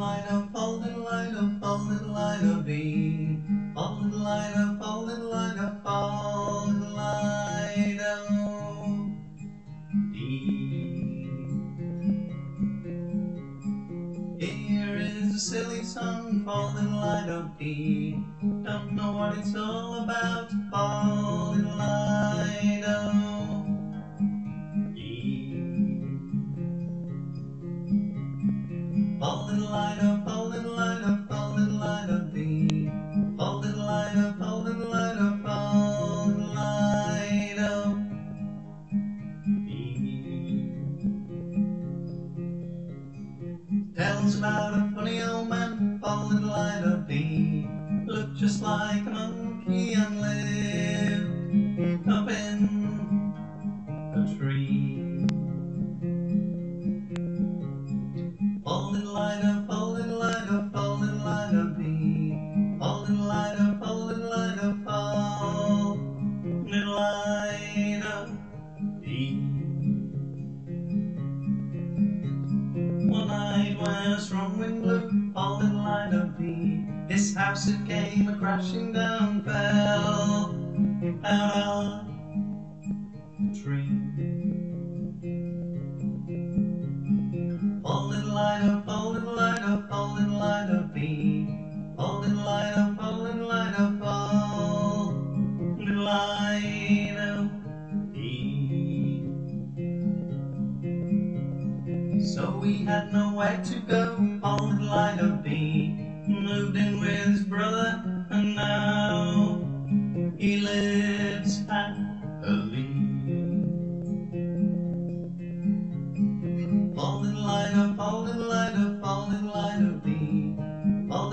Lido, fall little Lido, fall little Lido, D. Fall little Lido, fall little Lido, fall little Lido, D. Here is a silly song, fall little Lido, D. Don't know what it's all about, fall little Fall little Lido, fall little Lido, fall little Lido, D. Fall little Lido, fall little Lido, fall little Lido, D. Tells about a funny old man, fall little Lido, D. Looked just like a monkey One night when a strong wind blew, fall little Lido, D. This house it came a crashing down, fell out of the tree. Fall little Lido, fall little Lido, fall little Lido, D. Fall we had nowhere to go on the line of B. Moved in with his brother, and now he lives happily. a in line up, fall in B. Fall